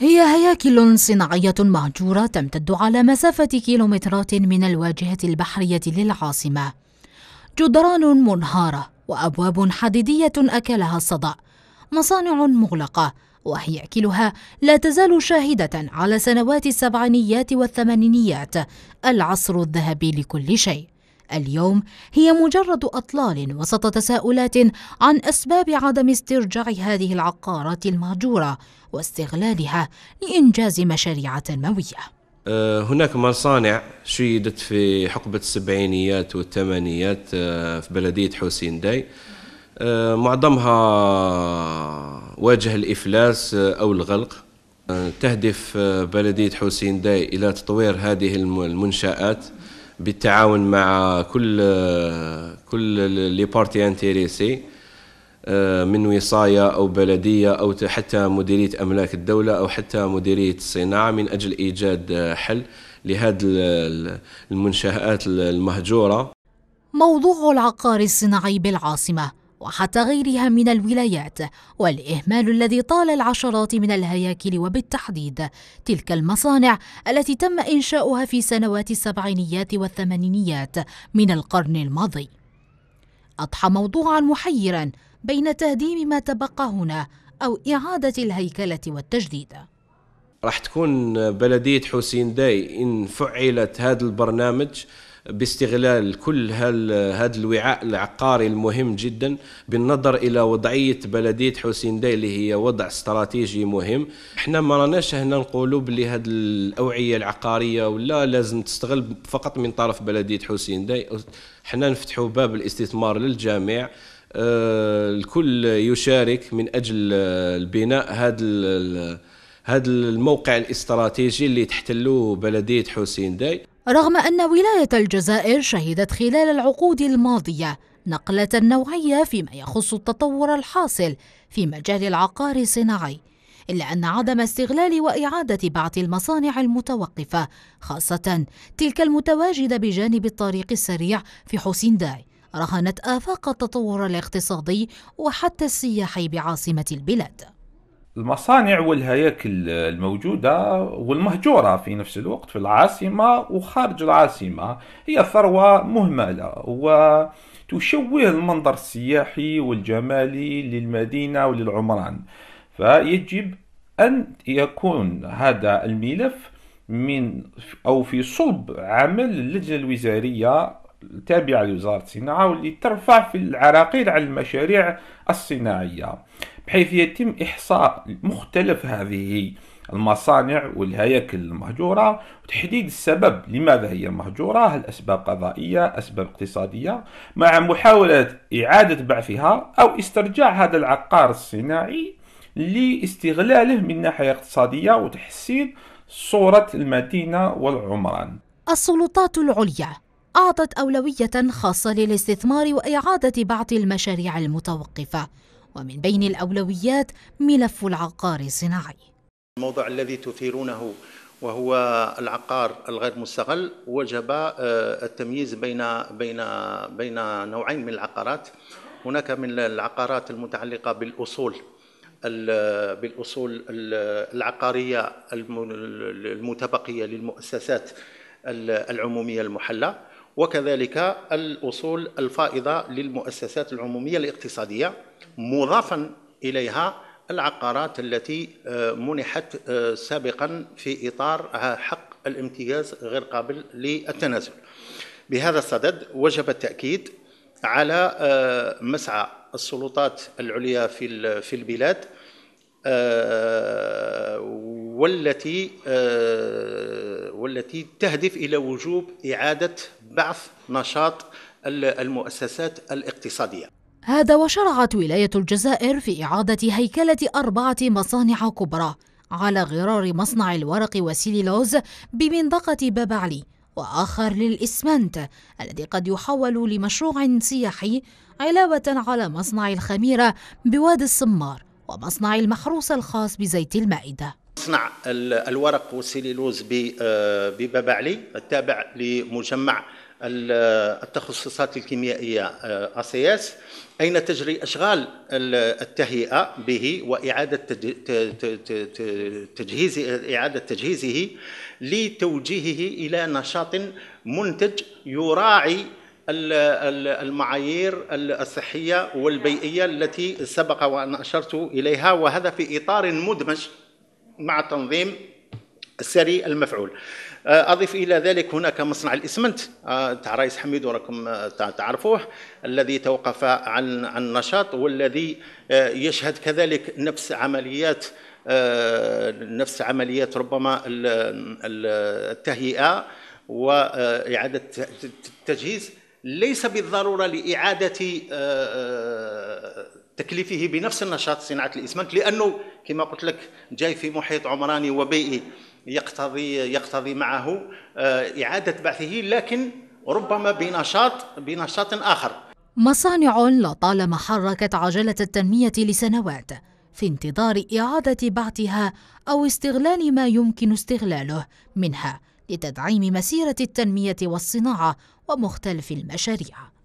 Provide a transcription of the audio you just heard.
هي هياكل صناعية مهجورة تمتد على مسافة كيلومترات من الواجهة البحرية للعاصمة. جدران منهارة وأبواب حديدية أكلها الصدأ. مصانع مغلقة وهياكلها لا تزال شاهدة على سنوات السبعينيات والثمانينيات العصر الذهبي لكل شيء. اليوم هي مجرد أطلال وسط تساؤلات عن أسباب عدم استرجاع هذه العقارات المهجورة واستغلالها لإنجاز مشاريع تنموية. أه، هناك مصانع شيدت في حقبة السبعينيات والثمانينيات أه، في بلدية حسين داي. أه، معظمها واجه الإفلاس أو الغلق. تهدف بلدية حسين داي إلى تطوير هذه المنشآت. بالتعاون مع كل كل les parties intéressées آه، من وصاية أو بلدية أو حتى مديرية أملاك الدولة أو حتى مديرية الصناعة من أجل إيجاد حل لهذه المنشآت المهجورة. موضوع العقار الصناعي بالعاصمة. وحتى غيرها من الولايات والإهمال الذي طال العشرات من الهياكل وبالتحديد تلك المصانع التي تم إنشاؤها في سنوات السبعينيات والثمانينيات من القرن الماضي. أضحى موضوعا محيرا بين تهديم ما تبقى هنا أو إعادة الهيكلة والتجديد. راح تكون بلدية حسين داي إن فعلت هذا البرنامج باستغلال كل هذا الوعاء العقاري المهم جدا بالنظر إلى وضعية بلدية حسين داي اللي هي وضع استراتيجي مهم. إحنا ما راناش هنا نقولوا بلي هذه الأوعية العقارية ولا لازم تستغل فقط من طرف بلدية حسين داي. إحنا نفتحوا باب الاستثمار للجميع. آه، الكل يشارك من أجل البناء هذا هذا الموقع الاستراتيجي اللي تحتلوه بلدية حسين داي. رغم أن ولاية الجزائر شهدت خلال العقود الماضية نقلة نوعية فيما يخص التطور الحاصل في مجال العقار الصناعي إلا أن عدم استغلال وإعادة بعض المصانع المتوقفة خاصة تلك المتواجدة بجانب الطريق السريع في حسين داي رهنت آفاق التطور الاقتصادي وحتى السياحي بعاصمة البلاد. المصانع والهياكل الموجودة والمهجورة في نفس الوقت في العاصمة وخارج العاصمة. هي ثروة مهملة وتشوه المنظر السياحي والجمالي للمدينة وللعمران. فيجب أن يكون هذا الملف من أو في صلب عمل اللجنة الوزارية التابعة لوزارة الصناعة واللي ترفع في العراقيل على المشاريع الصناعية بحيث يتم إحصاء مختلف هذه المصانع والهياكل المهجورة وتحديد السبب لماذا هي مهجورة هل أسباب قضائية أسباب اقتصادية مع محاولة إعادة بعثها أو استرجاع هذا العقار الصناعي لاستغلاله من ناحية اقتصادية وتحسين صورة المدينة والعمران. السلطات العليا أعطت أولوية خاصة للاستثمار وإعادة بعض المشاريع المتوقفة ومن بين الأولويات ملف العقار الصناعي. الموضوع الذي تثيرونه وهو العقار الغير مستغل وجب آه، التمييز بين بين بين نوعين من العقارات. هناك من العقارات المتعلقة بالأصول بالأصول العقارية المتبقية للمؤسسات العمومية المحلى وكذلك الأصول الفائضة للمؤسسات العمومية الاقتصادية مضافا إليها العقارات التي آه، منحت آه، سابقا في إطار حق الامتياز غير قابل للتنازل. بهذا الصدد وجب التأكيد على آه، مسعى السلطات العليا في في البلاد والتي والتي تهدف إلى وجوب إعادة بعث نشاط المؤسسات الاقتصادية. هذا وشرعت ولاية الجزائر في إعادة هيكلة أربعة مصانع كبرى على غرار مصنع الورق والسيليلوز بمنطقة باب علي وآخر للإسمنت الذي قد يحول لمشروع سياحي علاوة على مصنع الخميرة بوادي السمار ومصنع المحروس الخاص بزيت المائدة. مصنع الورق والسليلوز بباب علي التابع لمجمع التخصصات الكيميائية أسياس. أين تجري أشغال التهيئة به وإعادة تجهيز إعادة تجهيزه لتوجيهه إلى نشاط منتج يراعي المعايير الصحية والبيئية التي سبق وأن أشرت إليها وهذا في إطار مدمج مع التنظيم السري المفعول. آه، أضف إلى ذلك هناك مصنع الإسمنت آه، تاع رئيس حميد وراكم آه، تعرفوه الذي توقف عن عن النشاط والذي يشهد كذلك نفس عمليات نفس عمليات ربما التهيئة وإعادة التجهيز ليس بالضرورة لإعادة تكليفه بنفس النشاط صناعة الإسمنت لأنه كما قلت لك جاي في محيط عمراني وبيئي يقتضي يقتضي معه آه، إعادة بعثه لكن ربما بنشاط بنشاط آخر. مصانع لطالما حركت عجلة التنمية لسنوات في انتظار إعادة بعثها أو استغلال ما يمكن استغلاله منها لتدعيم مسيرة التنمية والصناعة ومختلف المشاريع.